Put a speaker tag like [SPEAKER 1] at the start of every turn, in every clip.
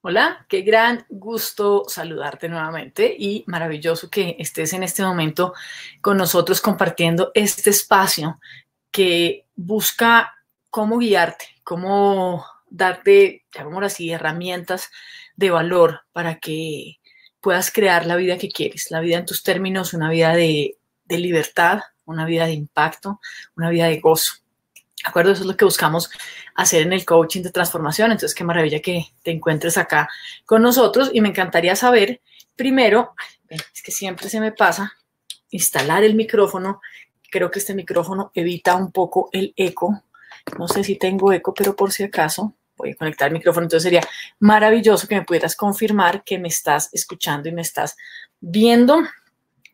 [SPEAKER 1] Hola, qué gran gusto saludarte nuevamente y maravilloso que estés en este momento con nosotros compartiendo este espacio que busca cómo guiarte, cómo darte, llamémoslo así, herramientas de valor para que puedas crear la vida que quieres, la vida en tus términos, una vida de, de libertad, una vida de impacto, una vida de gozo. ¿De acuerdo? Eso es lo que buscamos hacer en el coaching de transformación. Entonces, qué maravilla que te encuentres acá con nosotros y me encantaría saber, primero, es que siempre se me pasa, instalar el micrófono. Creo que este micrófono evita un poco el eco. No sé si tengo eco, pero por si acaso voy a conectar el micrófono. Entonces sería maravilloso que me pudieras confirmar que me estás escuchando y me estás viendo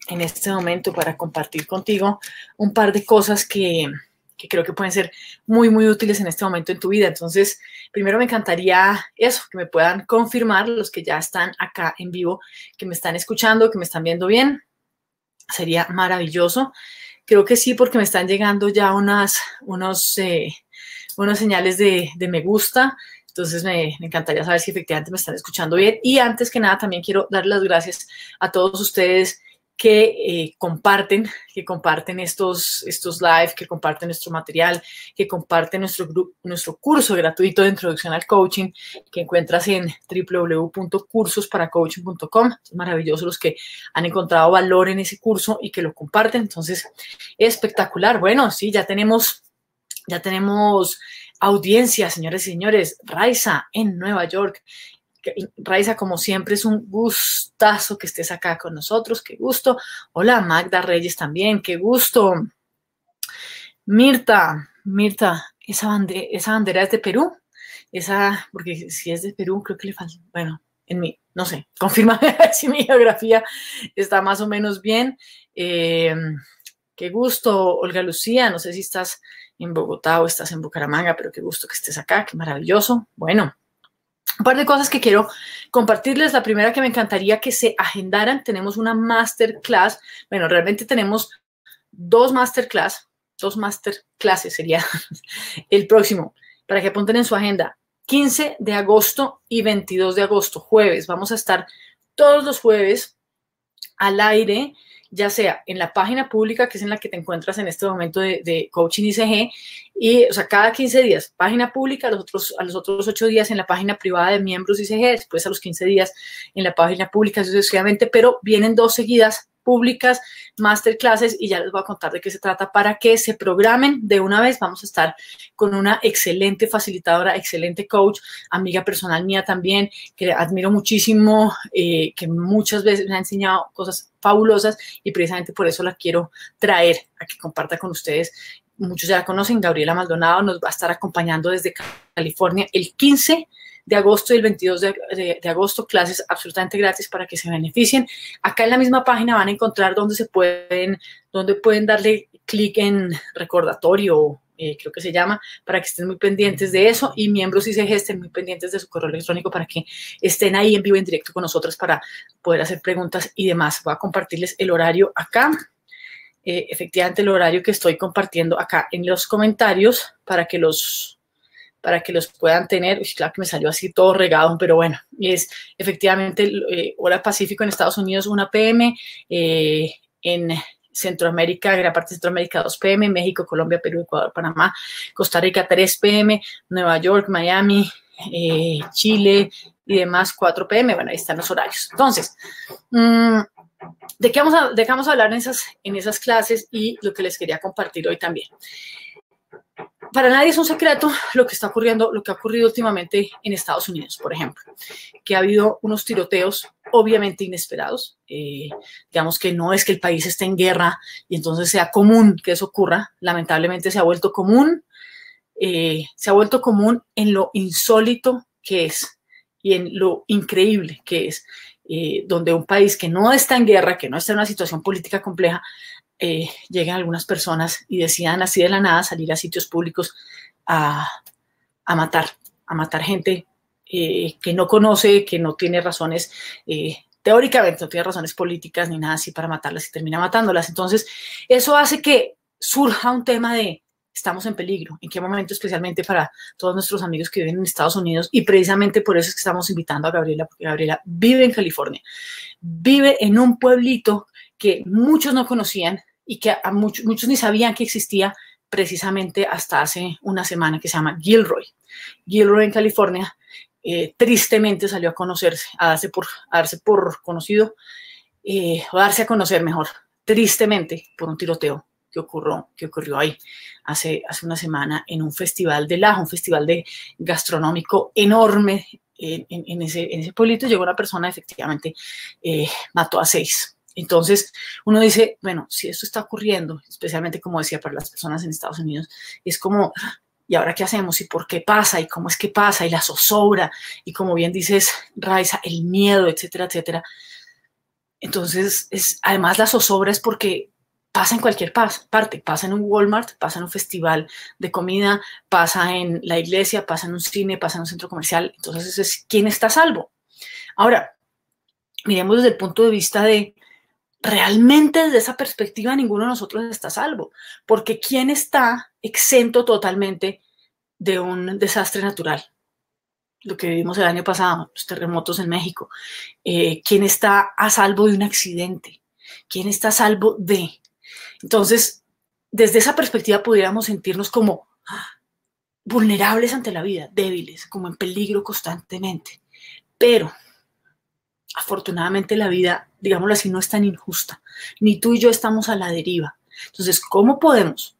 [SPEAKER 1] en este momento para compartir contigo un par de cosas que, que creo que pueden ser muy, muy útiles en este momento en tu vida. Entonces, primero me encantaría eso, que me puedan confirmar los que ya están acá en vivo, que me están escuchando, que me están viendo bien. Sería maravilloso. Creo que sí, porque me están llegando ya unas, unos, eh, unos señales de, de, me gusta. Entonces me, me, encantaría saber si efectivamente me están escuchando bien. Y antes que nada, también quiero dar las gracias a todos ustedes que eh, comparten, que comparten estos, estos live, que comparten nuestro material, que comparten nuestro, nuestro curso gratuito de introducción al coaching que encuentras en www.cursosparacoaching.com. Es maravilloso los que han encontrado valor en ese curso y que lo comparten. Entonces, espectacular. Bueno, sí, ya tenemos, ya tenemos audiencia, señores y señores. Raiza en Nueva York. Raiza, como siempre, es un gustazo que estés acá con nosotros, qué gusto. Hola, Magda Reyes también, qué gusto. Mirta, Mirta, esa bandera, esa bandera es de Perú, esa, porque si es de Perú, creo que le falta, bueno, en mi, no sé, confirma si mi geografía está más o menos bien. Eh, qué gusto, Olga Lucía, no sé si estás en Bogotá o estás en Bucaramanga, pero qué gusto que estés acá, qué maravilloso. Bueno, un par de cosas que quiero compartirles. La primera que me encantaría que se agendaran, tenemos una masterclass. Bueno, realmente tenemos dos masterclass, dos masterclasses sería el próximo, para que apunten en su agenda. 15 de agosto y 22 de agosto, jueves. Vamos a estar todos los jueves al aire ya sea en la página pública, que es en la que te encuentras en este momento de, Coaching ICG, y, o sea, cada 15 días, página pública, a los, otros, a los otros 8 días en la página privada de miembros ICG, después a los 15 días en la página pública sucesivamente, pero vienen dos seguidas públicas, masterclasses y ya les voy a contar de qué se trata para que se programen de una vez. Vamos a estar con una excelente facilitadora, excelente coach, amiga personal mía también, que admiro muchísimo, eh, que muchas veces me ha enseñado cosas fabulosas y precisamente por eso la quiero traer a que comparta con ustedes muchos ya la conocen, Gabriela Maldonado nos va a estar acompañando desde California el 15 de agosto y el 22 de, agosto, clases absolutamente gratis para que se beneficien. Acá en la misma página van a encontrar dónde se pueden, dónde pueden darle clic en recordatorio, eh, creo que se llama, para que estén muy pendientes de eso y miembros ICG estén muy pendientes de su correo electrónico para que estén ahí en vivo, en directo con nosotros para poder hacer preguntas y demás. Voy a compartirles el horario acá. Eh, efectivamente, el horario que estoy compartiendo acá en los comentarios para que los para que los puedan tener. Claro que me salió así todo regado, pero bueno, es efectivamente eh, hora Pacífico en Estados Unidos 1 p.m., eh, en Centroamérica, gran parte de Centroamérica 2 p.m., México, Colombia, Perú, Ecuador, Panamá, Costa Rica 3 p.m., Nueva York, Miami, eh, Chile y demás 4 p.m. Bueno, ahí están los horarios. Entonces, mm, ¿de qué vamos a, de qué vamos a hablar en esas, en esas clases y lo que les quería compartir hoy también? Para nadie es un secreto lo que está ocurriendo, lo que ha ocurrido últimamente en Estados Unidos, por ejemplo, que ha habido unos tiroteos obviamente inesperados. Eh, digamos que no es que el país esté en guerra y entonces sea común que eso ocurra. Lamentablemente se ha vuelto común, eh, se ha vuelto común en lo insólito que es y en lo increíble que es, eh, donde un país que no está en guerra, que no está en una situación política compleja, eh, lleguen algunas personas y decidan así de la nada salir a sitios públicos a, matar, a matar gente eh, que no conoce, que no tiene razones, eh, teóricamente no tiene razones políticas ni nada así para matarlas y termina matándolas. Entonces, eso hace que surja un tema de estamos en peligro, en qué momento especialmente para todos nuestros amigos que viven en Estados Unidos y precisamente por eso es que estamos invitando a Gabriela, porque Gabriela vive en California, vive en un pueblito que muchos no conocían y que muchos, muchos ni sabían que existía precisamente hasta hace una semana, que se llama Gilroy. Gilroy en California, eh, tristemente salió a conocerse, a darse por, darse por conocido, eh, o darse a conocer mejor, tristemente por un tiroteo que ocurrió, que ocurrió ahí hace, hace una semana en un festival de Lajo, un festival gastronómico enorme en, en, ese, en ese pueblito. Llegó una persona, efectivamente, eh, mató a seis. Entonces, uno dice, bueno, si esto está ocurriendo, especialmente como decía para las personas en Estados Unidos, es como, ¿y ahora qué hacemos? ¿Y por qué pasa? ¿Y cómo es que pasa? Y la zozobra, y como bien dices, Raiza, el miedo, etcétera, etcétera. Entonces, es, además la zozobra es porque pasa en cualquier parte, pasa en un Walmart, pasa en un festival de comida, pasa en la iglesia, pasa en un cine, pasa en un centro comercial. Entonces, es quién está a salvo. Ahora, miremos desde el punto de vista de realmente desde esa perspectiva ninguno de nosotros está salvo, porque ¿quién está exento totalmente de un desastre natural? Lo que vivimos el año pasado, los terremotos en México. Eh, ¿Quién está a salvo de un accidente? ¿Quién está a salvo de? Entonces, desde esa perspectiva pudiéramos sentirnos como vulnerables ante la vida, débiles, como en peligro constantemente. Pero afortunadamente la vida, digámoslo así, no es tan injusta. Ni tú y yo estamos a la deriva. Entonces, ¿cómo podemos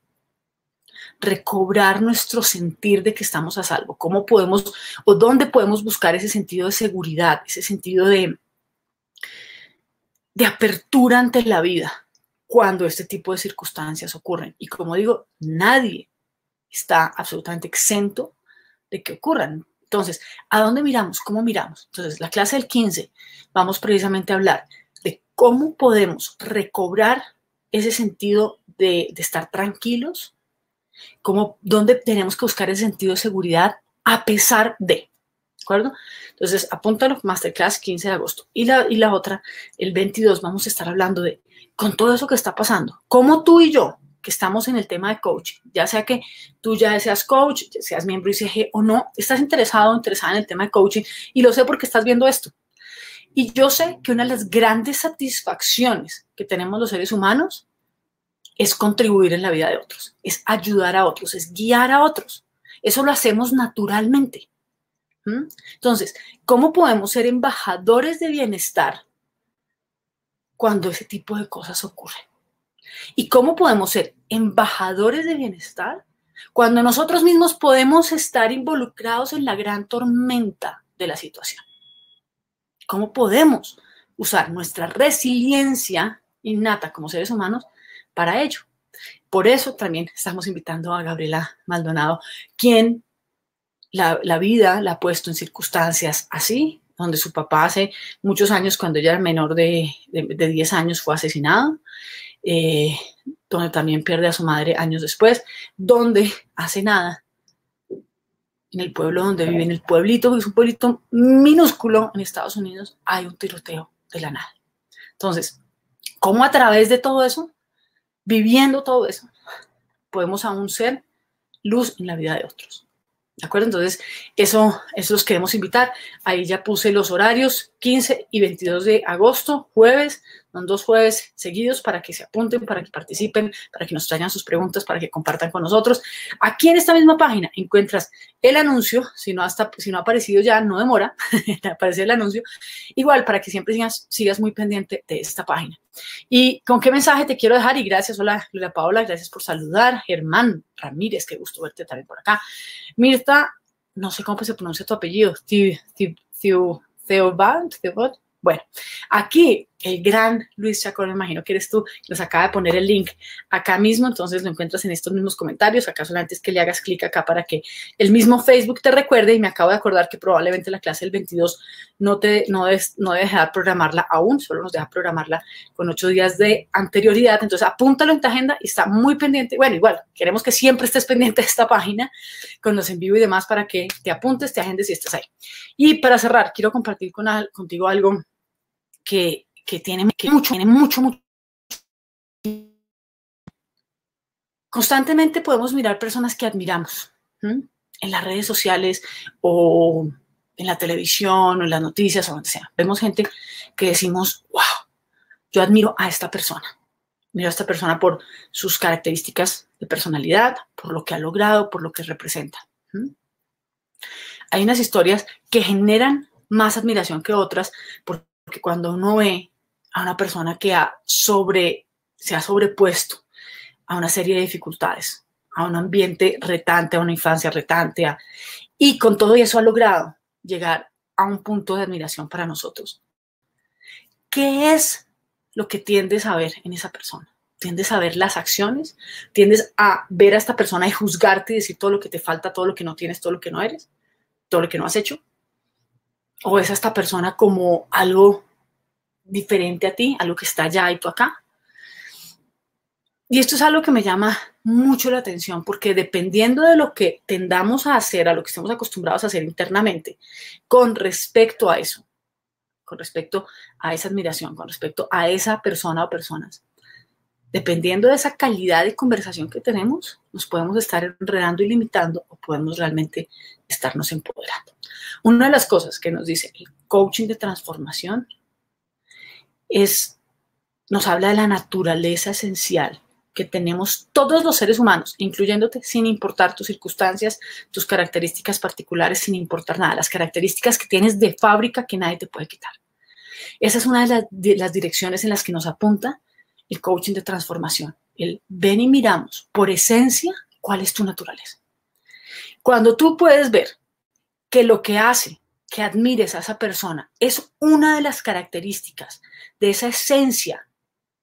[SPEAKER 1] recobrar nuestro sentir de que estamos a salvo? ¿Cómo podemos o dónde podemos buscar ese sentido de seguridad, ese sentido de, de apertura ante la vida cuando este tipo de circunstancias ocurren? Y como digo, nadie está absolutamente exento de que ocurran. Entonces, ¿a dónde miramos? ¿Cómo miramos? Entonces, la clase del 15 vamos precisamente a hablar de cómo podemos recobrar ese sentido de, estar tranquilos, cómo, dónde tenemos que buscar ese sentido de seguridad a pesar de, ¿de acuerdo? Entonces, apúntalo, Masterclass 15 de agosto. Y la, y la otra, el 22, vamos a estar hablando de, con todo eso que está pasando, cómo tú y yo que estamos en el tema de coaching, ya sea que tú ya seas coach, seas miembro ICG o no, estás interesado o interesada en el tema de coaching y lo sé porque estás viendo esto. Y yo sé que una de las grandes satisfacciones que tenemos los seres humanos es contribuir en la vida de otros, es ayudar a otros, es guiar a otros. Eso lo hacemos naturalmente. ¿Mm? Entonces, ¿cómo podemos ser embajadores de bienestar cuando ese tipo de cosas ocurren? ¿Y cómo podemos ser embajadores de bienestar cuando nosotros mismos podemos estar involucrados en la gran tormenta de la situación? ¿Cómo podemos usar nuestra resiliencia innata como seres humanos para ello? Por eso también estamos invitando a Gabriela Maldonado, quien la, vida la ha puesto en circunstancias así, donde su papá hace muchos años, cuando ella era menor de, de 10 años, fue asesinado, eh, donde también pierde a su madre años después, donde hace nada, en el pueblo donde vive, en el pueblito, que es un pueblito minúsculo en Estados Unidos, hay un tiroteo de la nada. Entonces, ¿cómo a través de todo eso, viviendo todo eso, podemos aún ser luz en la vida de otros? ¿De acuerdo? Entonces, eso, eso los queremos invitar. Ahí ya puse los horarios, 15 y 22 de agosto, jueves, son dos jueves seguidos para que se apunten, para que participen, para que nos traigan sus preguntas, para que compartan con nosotros. Aquí en esta misma página encuentras el anuncio, si no, ha aparecido ya, no demora, aparece el anuncio. Igual, para que siempre sigas, muy pendiente de esta página. ¿Y con qué mensaje te quiero dejar? Y gracias, hola, Lula Paola, gracias por saludar. Germán Ramírez, qué gusto verte también por acá. Mirta, no sé cómo se pronuncia tu apellido, Theobald, bueno, aquí el gran Luis Chacón, me imagino que eres tú, nos acaba de poner el link acá mismo, entonces lo encuentras en estos mismos comentarios. Acá solamente es que le hagas clic acá para que el mismo Facebook te recuerde. Y me acabo de acordar que probablemente la clase del 22 no te no, no deja programarla aún, solo nos deja programarla con ocho días de anterioridad. Entonces apúntalo en tu agenda y está muy pendiente. Bueno, igual, queremos que siempre estés pendiente de esta página con los en vivo y demás para que te apuntes, te agendes y estés ahí. Y para cerrar, quiero compartir con, contigo algo que, que tiene mucho, tiene mucho, mucho constantemente podemos mirar personas que admiramos en las redes sociales o en la televisión o en las noticias o donde sea. Vemos gente que decimos, wow, yo admiro a esta persona. Admiro a esta persona por sus características de personalidad, por lo que ha logrado, por lo que representa. Hay unas historias que generan más admiración que otras, porque cuando uno ve a una persona que ha sobre, se ha sobrepuesto a una serie de dificultades, a un ambiente retante, a una infancia retante, y con todo eso ha logrado llegar a un punto de admiración para nosotros. ¿Qué es lo que tiendes a ver en esa persona? ¿Tiendes a ver las acciones? ¿Tiendes a ver a esta persona y juzgarte y decir todo lo que te falta, todo lo que no tienes, todo lo que no eres, todo lo que no has hecho? ¿O es a esta persona como algo diferente a ti, algo que está allá y tú acá? Y esto es algo que me llama mucho la atención porque dependiendo de lo que tendamos a hacer, a lo que estemos acostumbrados a hacer internamente, con respecto a eso, con respecto a esa admiración, con respecto a esa persona o personas, dependiendo de esa calidad de conversación que tenemos, nos podemos estar enredando y limitando o podemos realmente estarnos empoderando. Una de las cosas que nos dice el coaching de transformación es, nos habla de la naturaleza esencial que tenemos todos los seres humanos, incluyéndote, sin importar tus circunstancias, tus características particulares, sin importar nada, las características que tienes de fábrica que nadie te puede quitar. Esa es una de, las direcciones en las que nos apunta el coaching de transformación. El ven y miramos por esencia cuál es tu naturaleza. Cuando tú puedes ver que lo que hace que admires a esa persona es una de las características de esa esencia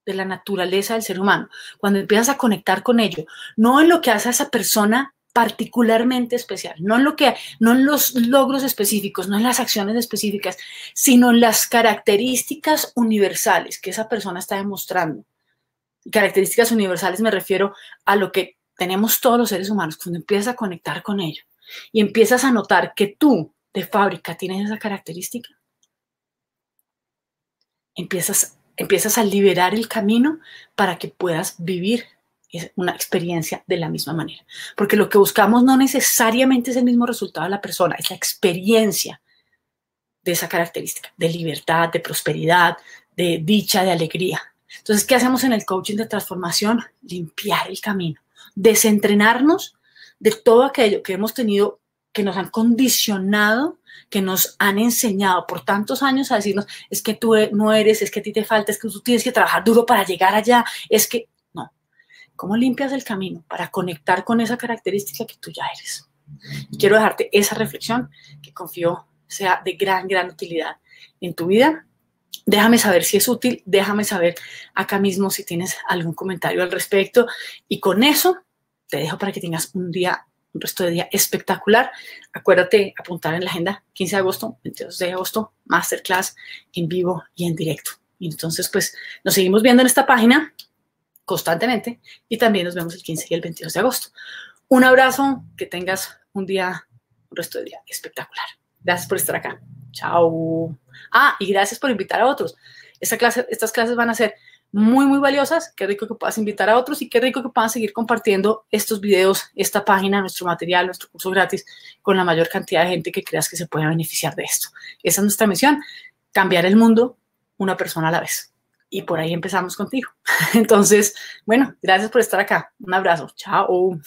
[SPEAKER 1] de la naturaleza del ser humano, cuando empiezas a conectar con ello, no en lo que hace a esa persona particularmente especial, no en lo que no en los logros específicos, no en las acciones específicas, sino en las características universales que esa persona está demostrando. Características universales me refiero a lo que tenemos todos los seres humanos, cuando empiezas a conectar con ello y empiezas a notar que tú de fábrica tienes esa característica, empiezas empiezas a liberar el camino para que puedas vivir una experiencia de la misma manera. Porque lo que buscamos no necesariamente es el mismo resultado de la persona, es la experiencia de esa característica, de libertad, de prosperidad, de dicha, de alegría. Entonces, ¿qué hacemos en el coaching de transformación? Limpiar el camino, desentrenarnos de todo aquello que hemos tenido, que nos han condicionado que nos han enseñado por tantos años a decirnos, es que tú no eres, es que a ti te falta, es que tú tienes que trabajar duro para llegar allá, es que no. ¿Cómo limpias el camino para conectar con esa característica que tú ya eres? Quiero dejarte esa reflexión que confío sea de gran, gran utilidad en tu vida. Déjame saber si es útil, déjame saber acá mismo si tienes algún comentario al respecto. Y con eso te dejo para que tengas un día un resto de día espectacular. Acuérdate apuntar en la agenda 15 de agosto, 22 de agosto, masterclass en vivo y en directo. Y entonces, pues nos seguimos viendo en esta página constantemente y también nos vemos el 15 y el 22 de agosto. Un abrazo, que tengas un día, un resto de día espectacular. Gracias por estar acá. Chao. Ah, y gracias por invitar a otros. Esta clase, estas clases van a ser muy, muy valiosas. Qué rico que puedas invitar a otros y qué rico que puedan seguir compartiendo estos videos, esta página, nuestro material, nuestro curso gratis con la mayor cantidad de gente que creas que se pueda beneficiar de esto. Esa es nuestra misión, cambiar el mundo una persona a la vez. Y por ahí empezamos contigo. Entonces, bueno, gracias por estar acá. Un abrazo. Chao.